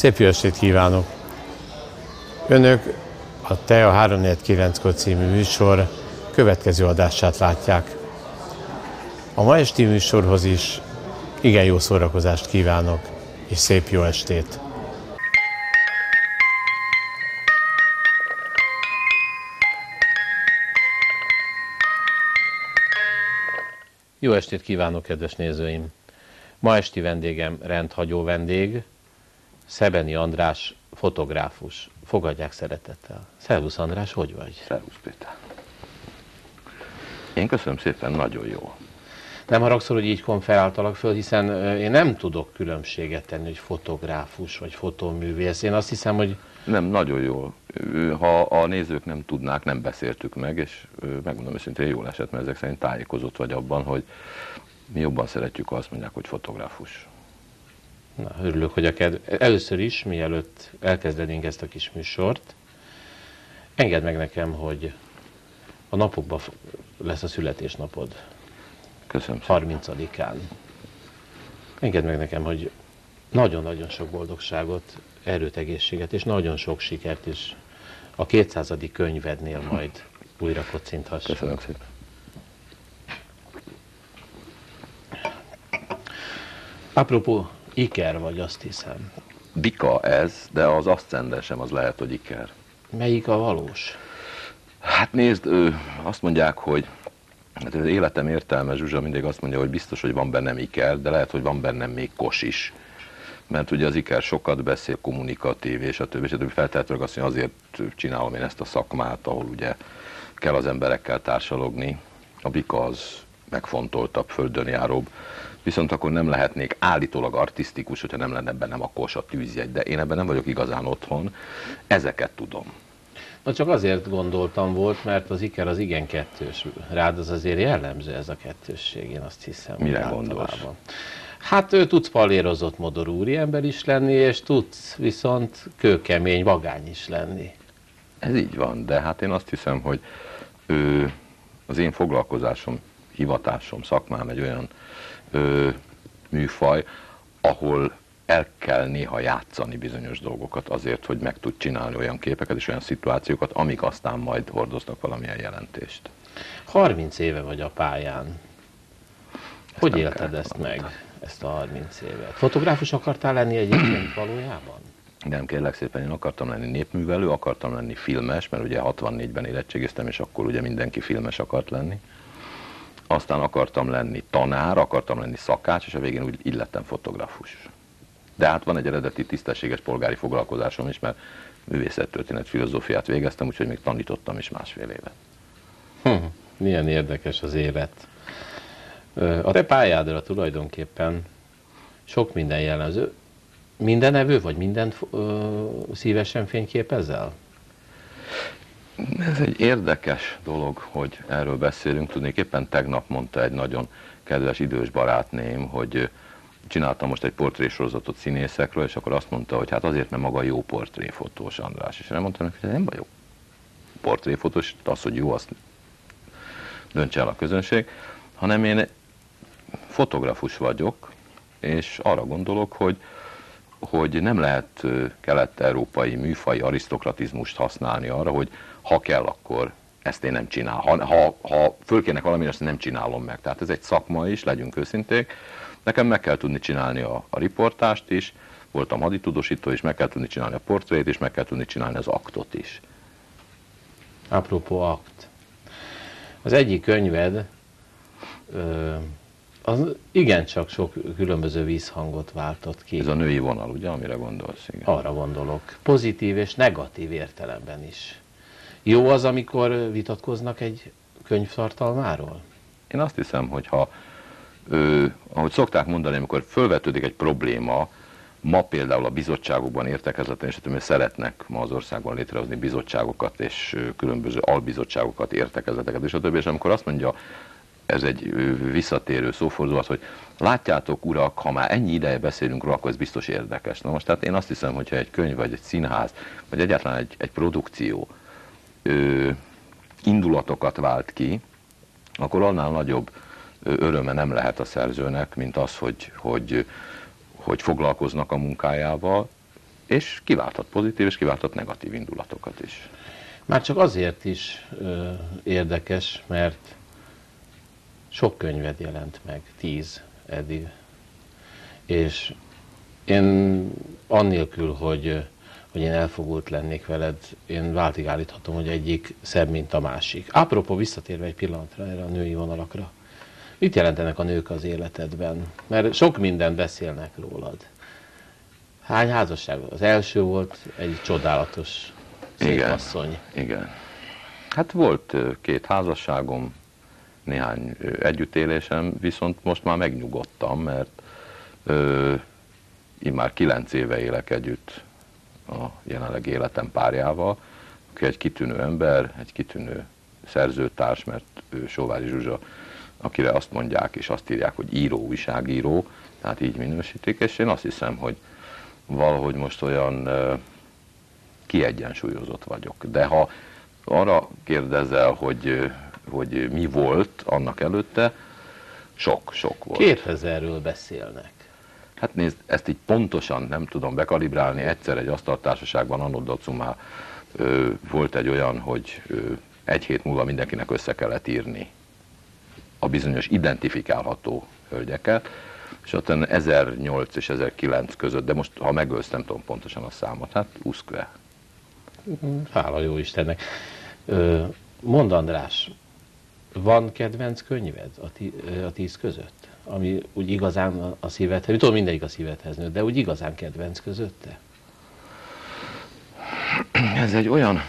Szép jó estét kívánok! Önök a TEA 349 című műsor következő adását látják. A ma esti műsorhoz is igen jó szórakozást kívánok, és szép jó estét! Jó estét kívánok, kedves nézőim! Ma esti vendégem rendhagyó vendég, Szebeni András, fotográfus. Fogadják szeretettel. Szervusz András, hogy vagy? Szervusz Péter. Én köszönöm szépen, nagyon jó. Nem haragszol, hogy így konferáltalak föl, hiszen én nem tudok különbséget tenni, hogy fotográfus vagy fotóművész. Én azt hiszem, hogy... Nem, nagyon jó. Ha a nézők nem tudnák, nem beszéltük meg, és megmondom őszintén, jól esett, mert ezek szerint tájékozott vagy abban, hogy mi jobban szeretjük, ha azt mondják, hogy fotográfus. Na, örülök, hogy a kedv... Először is, mielőtt elkezdenénk ezt a kis műsort, engedd meg nekem, hogy a napokban lesz a születésnapod. Köszönöm 30-án. Engedd meg nekem, hogy nagyon-nagyon sok boldogságot, erőt, egészséget, és nagyon sok sikert is a 200. könyvednél majd újra kocinthasson. Köszönöm szépen. Apropó, Iker vagy, azt hiszem. Dika ez, de az aszcendensem az lehet, hogy Iker. Melyik a valós? Hát nézd, azt mondják, hogy hát az életem értelme, Zsuzsa mindig azt mondja, hogy biztos, hogy van bennem Iker, de lehet, hogy van bennem még Kos is. Mert ugye az Iker sokat beszél, kommunikatív, és a többi, és a többi feltehetőleg azt mondja, azért csinálom én ezt a szakmát, ahol ugye kell az emberekkel társalogni. A Bika az megfontoltabb, földön járóbb viszont akkor nem lehetnék állítólag artistikus, hogyha nem lenne bennem a kos a tűzjegy, de én ebben nem vagyok igazán otthon, ezeket tudom. Na csak azért gondoltam volt, mert az Iker az igen kettős. Rád az azért jellemző ez a kettősség, én azt hiszem. Mire gondolsz? Hát ő tudsz palérozott modorú ember is lenni, és tudsz viszont kőkemény vagány is lenni. Ez így van, de hát én azt hiszem, hogy ő, az én foglalkozásom, hivatásom, szakmám egy olyan ö, műfaj, ahol el kell néha játszani bizonyos dolgokat azért, hogy meg tud csinálni olyan képeket és olyan szituációkat, amik aztán majd hordoznak valamilyen jelentést. 30 éve vagy a pályán. Ezt hogy élted ezt meg, ezt a 30 évet? Fotográfus akartál lenni egyébként valójában? Nem, kérlek szépen, én akartam lenni népművelő, akartam lenni filmes, mert ugye 64-ben érettségiztem, és akkor ugye mindenki filmes akart lenni aztán akartam lenni tanár, akartam lenni szakács, és a végén úgy így lettem fotográfus. De hát van egy eredeti tisztességes polgári foglalkozásom is, mert művészettörténet filozófiát végeztem, úgyhogy még tanítottam is másfél évet. Hm, milyen érdekes az élet. A te pályádra tulajdonképpen sok minden jellemző. Minden evő, vagy mindent ö, szívesen fényképezel? Ez egy érdekes dolog, hogy erről beszélünk. Tudnék, éppen tegnap mondta egy nagyon kedves idős barátném, hogy csináltam most egy portrésorozatot színészekről, és akkor azt mondta, hogy hát azért, mert maga jó portréfotós András. És én mondtam hogy nem vagyok portréfotós, az, hogy jó, azt döntse el a közönség, hanem én fotografus vagyok, és arra gondolok, hogy hogy nem lehet kelet-európai műfai arisztokratizmust használni arra, hogy ha kell, akkor ezt én nem csinálom. Ha, ha, ha fölkérnek valamire, ezt nem csinálom meg. Tehát ez egy szakma is, legyünk őszinték. Nekem meg kell tudni csinálni a, a riportást is, voltam haditudósító is, meg kell tudni csinálni a portrét is, meg kell tudni csinálni az aktot is. Apropó akt. Az egyik könyved ö, az igencsak sok különböző vízhangot váltott ki. Ez a női vonal, ugye, amire gondolsz? Igen. Arra gondolok. Pozitív és negatív értelemben is. Jó az, amikor vitatkoznak egy könyv tartalmáról? Én azt hiszem, hogy ha, ö, ahogy szokták mondani, amikor fölvetődik egy probléma, ma például a bizottságokban értekezleten, és hogy szeretnek ma az országban létrehozni bizottságokat, és különböző albizottságokat, értekezleteket, és a többi, és amikor azt mondja ez egy visszatérő szóforduló az, hogy látjátok urak, ha már ennyi ideje beszélünk róla, akkor ez biztos érdekes. Na most tehát én azt hiszem, hogyha egy könyv, vagy egy színház, vagy egyáltalán egy, egy produkció ö, indulatokat vált ki, akkor annál nagyobb öröme nem lehet a szerzőnek, mint az, hogy, hogy, hogy foglalkoznak a munkájával, és kiválthat pozitív és kiválthat negatív indulatokat is. Már csak azért is ö, érdekes, mert sok könyved jelent meg, tíz eddig, és én annélkül, hogy, hogy én elfogult lennék veled, én váltig állíthatom, hogy egyik szebb, mint a másik. Apropó, visszatérve egy pillanatra erre a női vonalakra. Mit jelentenek a nők az életedben? Mert sok mindent beszélnek rólad. Hány házasság? Az első volt egy csodálatos Igen. asszony. Igen. Hát volt két házasságom, néhány együttélésem, viszont most már megnyugodtam, mert ö, én már kilenc éve élek együtt a jelenleg életem párjával, aki egy kitűnő ember, egy kitűnő szerzőtárs, mert ő Sóvári Zsuzsa, akire azt mondják és azt írják, hogy író, újságíró, tehát így minősítik, és én azt hiszem, hogy valahogy most olyan kiegyensúlyozott vagyok. De ha arra kérdezel, hogy, hogy mi volt annak előtte, sok, sok volt. 2000-ről beszélnek. Hát nézd, ezt így pontosan nem tudom bekalibrálni. Egyszer egy asztaltársaságban Anno Dacumá volt egy olyan, hogy ö, egy hét múlva mindenkinek össze kellett írni a bizonyos identifikálható hölgyeket, és ott 1008 és 1009 között, de most ha megölsz, nem tudom pontosan a számot, hát uszkve. Hála jó Istennek. Ö, Mondd András, van kedvenc könyved a, ti, a tíz között? Ami úgy igazán a- szívedhez, tudom mindegyik a szívedhez nőtt, de úgy igazán kedvenc közötte? Ez egy olyan,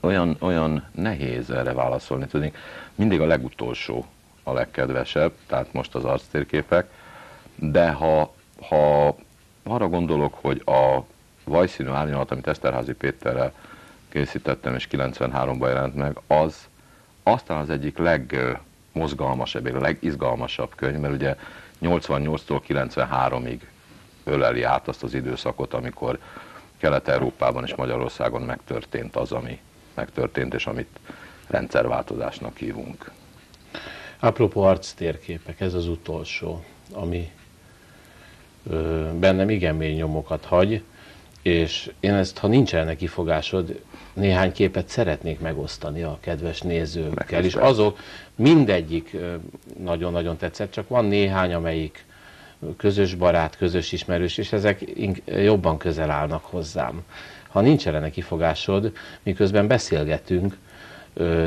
olyan, olyan nehéz erre válaszolni tudni. Mindig a legutolsó a legkedvesebb, tehát most az arctérképek, de ha, ha arra gondolok, hogy a vajszínű árnyalat, amit Eszterházi Péterrel készítettem, és 93-ban jelent meg, az aztán az egyik legmozgalmasabb, a legizgalmasabb könyv, mert ugye 88-tól 93-ig öleli át azt az időszakot, amikor Kelet-Európában és Magyarországon megtörtént az, ami megtörtént, és amit rendszerváltozásnak hívunk. Apropó arctérképek, ez az utolsó, ami ö, bennem igen mély nyomokat hagy, és én ezt, ha nincsen neki fogásod, néhány képet szeretnék megosztani a kedves nézőkkel, és azok mindegyik nagyon-nagyon tetszett, csak van néhány, amelyik közös barát, közös ismerős, és ezek jobban közel állnak hozzám. Ha nincs erre neki fogásod, miközben beszélgetünk,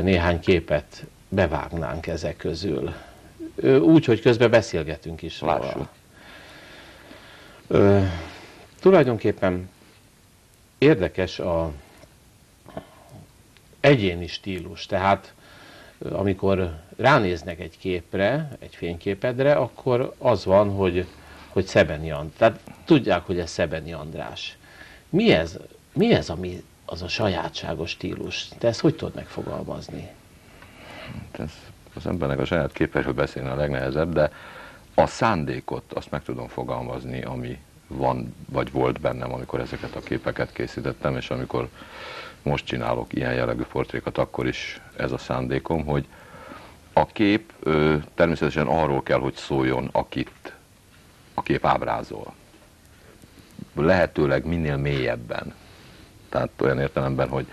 néhány képet bevágnánk ezek közül. Úgy, hogy közben beszélgetünk is. Lássuk. Ö, tulajdonképpen érdekes a egyéni stílus, tehát amikor ránéznek egy képre, egy fényképedre, akkor az van, hogy, hogy Szebeni András. Tehát tudják, hogy ez Szebeni András. Mi ez, mi ez ami az a sajátságos stílus? Te ezt hogy tudod megfogalmazni? Hát Ez az embernek a saját képéről beszélni a legnehezebb, de a szándékot azt meg tudom fogalmazni, ami van, vagy volt bennem, amikor ezeket a képeket készítettem, és amikor most csinálok ilyen jellegű portrékat, akkor is ez a szándékom, hogy a kép ö, természetesen arról kell, hogy szóljon, akit a kép ábrázol. Lehetőleg minél mélyebben. Tehát olyan értelemben, hogy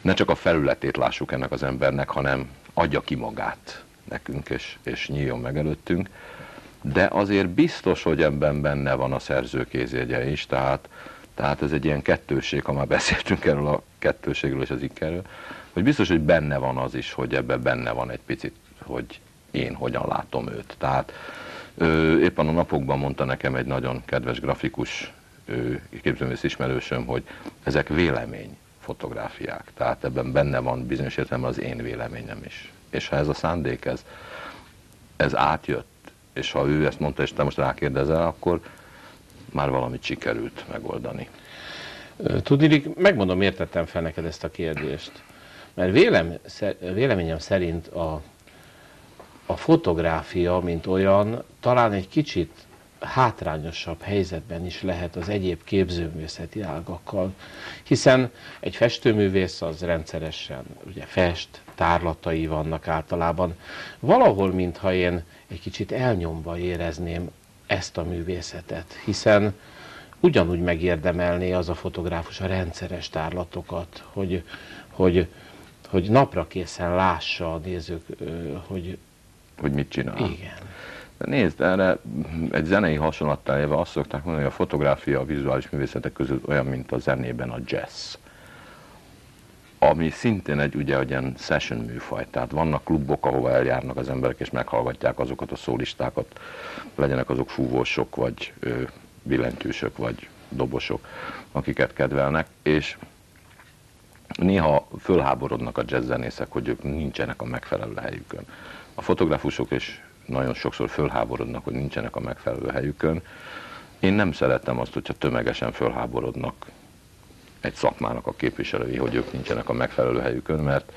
ne csak a felületét lássuk ennek az embernek, hanem adja ki magát nekünk, és, és nyíljon meg előttünk. De azért biztos, hogy ebben benne van a szerző kézjegye is, tehát, tehát ez egy ilyen kettőség, ha már beszéltünk erről a kettőségről és az ikerről, hogy biztos, hogy benne van az is, hogy ebben benne van egy picit, hogy én hogyan látom őt. Tehát ö, éppen a napokban mondta nekem egy nagyon kedves grafikus képzőművész ismerősöm, hogy ezek vélemény fotográfiák. Tehát ebben benne van bizonyos értelemben az én véleményem is. És ha ez a szándék, ez, ez átjött, és ha ő ezt mondta, és te most rákérdezel, akkor már valamit sikerült megoldani. Tudni, megmondom, miért tettem fel neked ezt a kérdést. Mert vélem, véleményem szerint a, a fotográfia, mint olyan, talán egy kicsit hátrányosabb helyzetben is lehet az egyéb képzőművészeti ágakkal, hiszen egy festőművész az rendszeresen ugye fest, tárlatai vannak általában. Valahol, mintha én egy kicsit elnyomva érezném ezt a művészetet, hiszen ugyanúgy megérdemelné az a fotográfus a rendszeres tárlatokat, hogy, hogy, hogy napra készen lássa a nézők, hogy... Hogy mit csinál. Igen. Nézd, erre egy zenei hasonlattal éve azt szokták mondani, hogy a fotográfia a vizuális művészetek között olyan, mint a zenében a jazz. Ami szintén egy ugye egy ilyen session műfaj, tehát vannak klubok, ahova eljárnak az emberek, és meghallgatják azokat a szólistákat, legyenek azok fúvósok, vagy ö, billentyűsök, vagy dobosok, akiket kedvelnek, és néha fölháborodnak a jazzzenészek, hogy ők nincsenek a megfelelő helyükön. A fotográfusok is nagyon sokszor fölháborodnak, hogy nincsenek a megfelelő helyükön. Én nem szeretem azt, hogyha tömegesen fölháborodnak egy szakmának a képviselői, hogy ők nincsenek a megfelelő helyükön, mert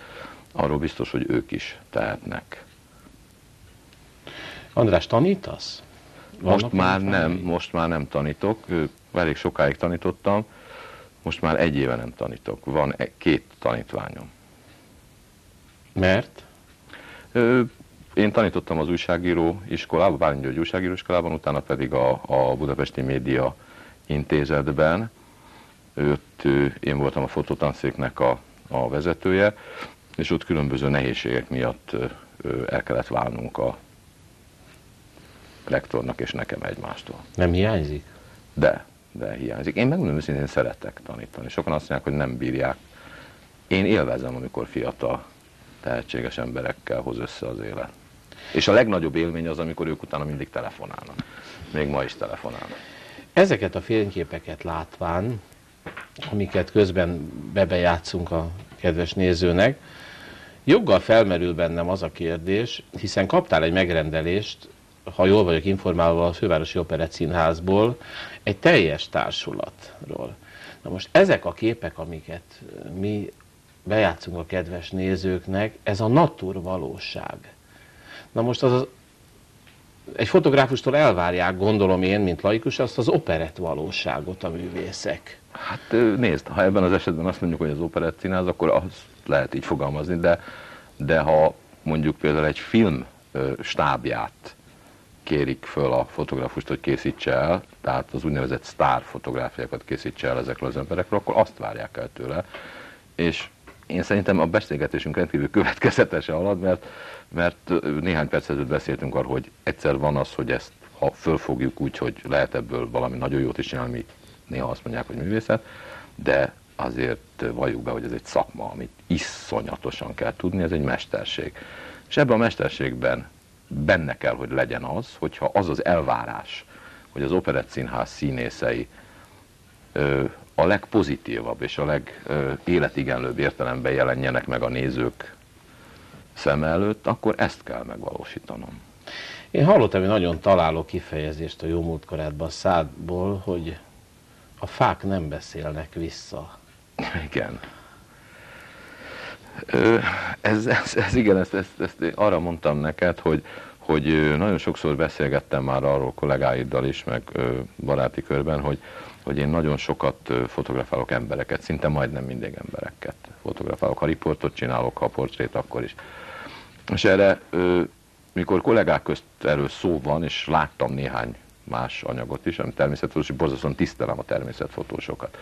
arról biztos, hogy ők is tehetnek. András, tanítasz? Vannak most már nem, most már nem tanítok, elég sokáig tanítottam, most már egy éve nem tanítok. Van e- két tanítványom. Mert? Én tanítottam az újságíró iskolában, Bálint György újságíró iskolában, utána pedig a, a Budapesti Média Intézetben. Őt, én voltam a fototanszéknek a, a vezetője, és ott különböző nehézségek miatt el kellett válnunk a rektornak és nekem egymástól. Nem hiányzik? De, de hiányzik. Én megmondom őszintén szeretek tanítani. Sokan azt mondják, hogy nem bírják. Én élvezem, amikor fiatal, tehetséges emberekkel hoz össze az élet. És a legnagyobb élmény az, amikor ők utána mindig telefonálnak. Még ma is telefonálnak. Ezeket a fényképeket látván, amiket közben bebejátszunk a kedves nézőnek, joggal felmerül bennem az a kérdés, hiszen kaptál egy megrendelést ha jól vagyok informálva, a Fővárosi Operett Színházból egy teljes társulatról. Na most ezek a képek, amiket mi bejátszunk a kedves nézőknek, ez a natur valóság. Na most az, az egy fotográfustól elvárják, gondolom én, mint laikus, azt az operett valóságot a művészek. Hát nézd, ha ebben az esetben azt mondjuk, hogy az operett színház, akkor az lehet így fogalmazni, de, de ha mondjuk például egy film stábját kérik föl a fotográfust, hogy készítse el, tehát az úgynevezett sztár fotográfiákat készítse el ezekről az emberekről, akkor azt várják el tőle. És én szerintem a beszélgetésünk rendkívül következetese alatt, mert, mert néhány perc ezelőtt beszéltünk arról, hogy egyszer van az, hogy ezt ha fölfogjuk úgy, hogy lehet ebből valami nagyon jót is csinálni, néha azt mondják, hogy művészet, de azért valljuk be, hogy ez egy szakma, amit iszonyatosan kell tudni, ez egy mesterség. És ebben a mesterségben benne kell, hogy legyen az, hogyha az az elvárás, hogy az operett színház színészei ö, a legpozitívabb és a legéletigenlőbb értelemben jelenjenek meg a nézők szem előtt, akkor ezt kell megvalósítanom. Én hallottam egy nagyon találó kifejezést a jó múltkorádban szádból, hogy a fák nem beszélnek vissza. Igen. Ez, ez, ez igen, ezt, ezt, ezt arra mondtam neked, hogy, hogy nagyon sokszor beszélgettem már arról kollégáiddal is, meg baráti körben, hogy, hogy én nagyon sokat fotografálok embereket, szinte majdnem mindig embereket fotografálok. Ha riportot csinálok, ha portrét, akkor is. És erre, mikor kollégák közt erről szó van, és láttam néhány más anyagot is, ami természetfotós, borzasztóan tisztelem a természetfotósokat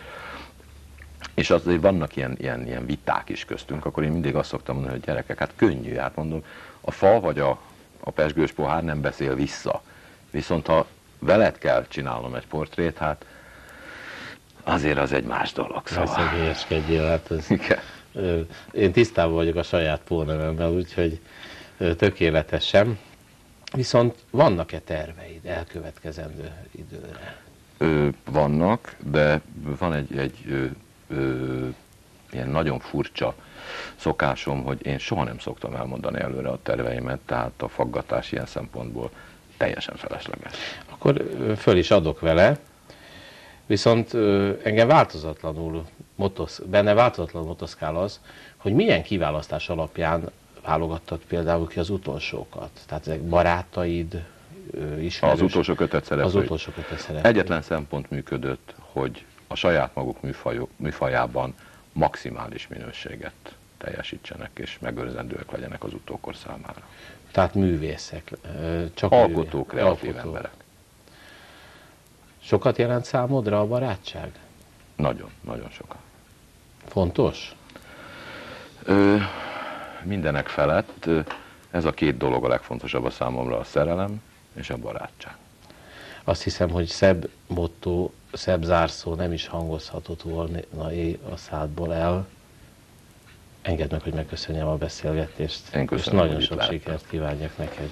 és azért vannak ilyen, ilyen, ilyen viták is köztünk, akkor én mindig azt szoktam mondani, hogy gyerekek, hát könnyű, hát mondom, a fa vagy a, a pesgős pohár nem beszél vissza. Viszont ha veled kell csinálnom egy portrét, hát azért az egy más dolog. Szóval. Szegényeskedjél, hát ez, Igen. Én tisztában vagyok a saját pónevemmel, úgyhogy tökéletesen. Viszont vannak-e terveid elkövetkezendő időre? Ö, vannak, de van egy, egy ö, ilyen nagyon furcsa szokásom, hogy én soha nem szoktam elmondani előre a terveimet, tehát a faggatás ilyen szempontból teljesen felesleges. Akkor föl is adok vele, viszont engem változatlanul motosz, benne változatlanul motoszkál az, hogy milyen kiválasztás alapján válogattad például ki az utolsókat. Tehát ezek barátaid, ismerős. Az utolsó kötet Az utolsó kötet Egyetlen szempont működött, hogy a saját maguk műfajuk, műfajában maximális minőséget teljesítsenek, és megőrzendőek legyenek az utókor számára. Tehát művészek, csak alkotók, kreatív alkotók. emberek. Sokat jelent számodra a barátság? Nagyon, nagyon sokat. Fontos? Ö, mindenek felett ez a két dolog a legfontosabb a számomra, a szerelem és a barátság. Azt hiszem, hogy szebb motto, szebb zárszó nem is hangozhatott volna a szádból el. Engedd meg, hogy megköszönjem a beszélgetést. Én köszönöm, és nagyon sok sikert kívánjak neked.